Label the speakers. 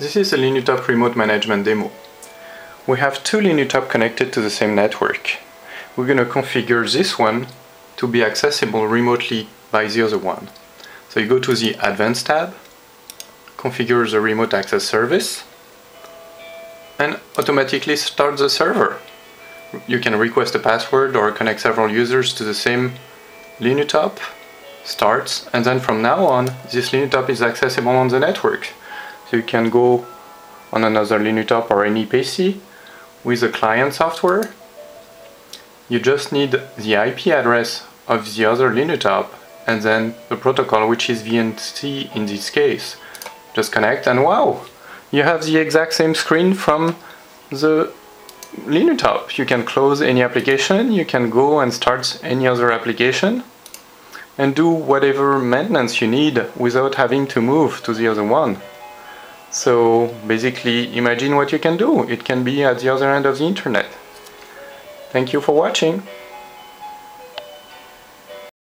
Speaker 1: This is a Linutop remote management demo. We have two Linutop connected to the same network. We're going to configure this one to be accessible remotely by the other one. So you go to the Advanced tab, configure the remote access service, and automatically start the server. You can request a password or connect several users to the same Linutop, starts, and then from now on, this Linutop is accessible on the network. So you can go on another Linutop or any PC with the client software. You just need the IP address of the other Linutop and then the protocol which is VNC in this case. Just connect and wow! You have the exact same screen from the Linutop. You can close any application, you can go and start any other application and do whatever maintenance you need without having to move to the other one. So basically imagine what you can do. It can be at the other end of the internet. Thank you for watching.